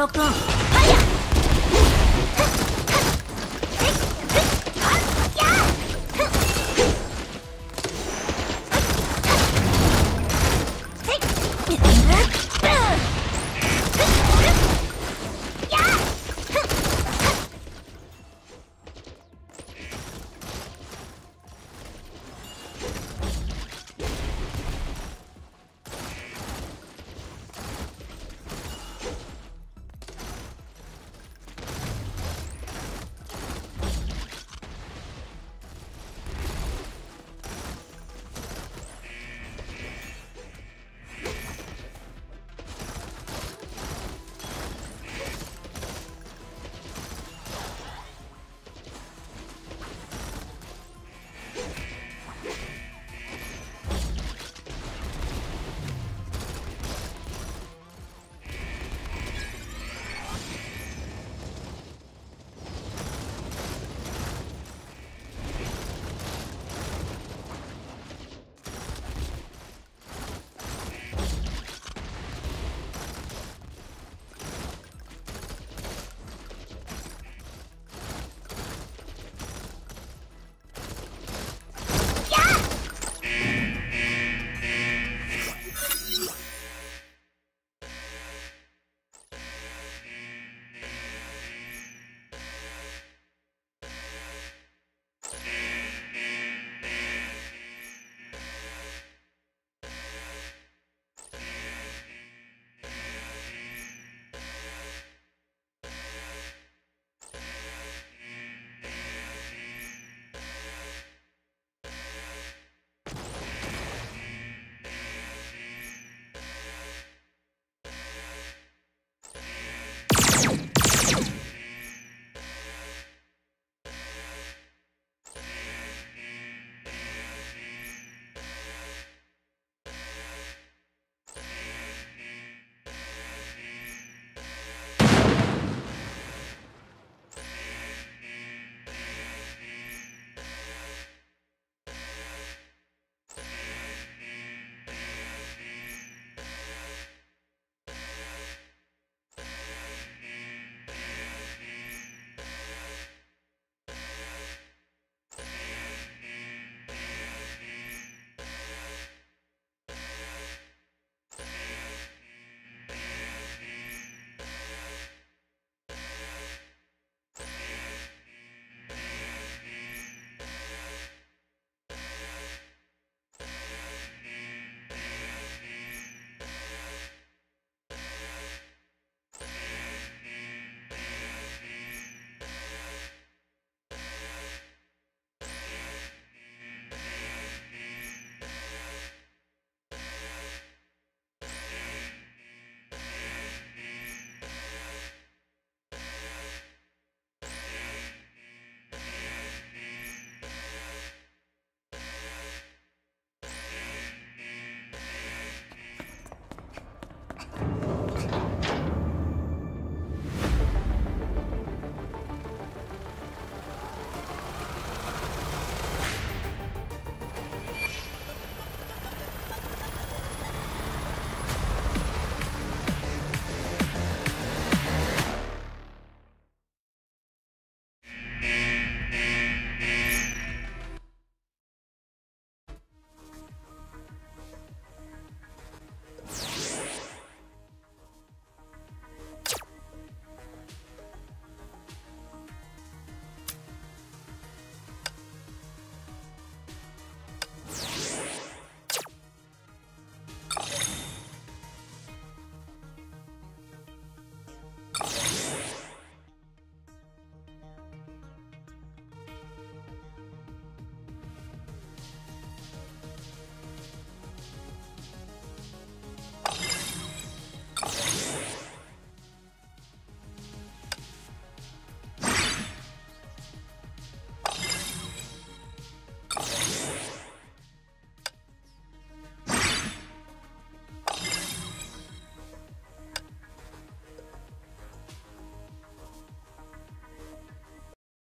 目標ロ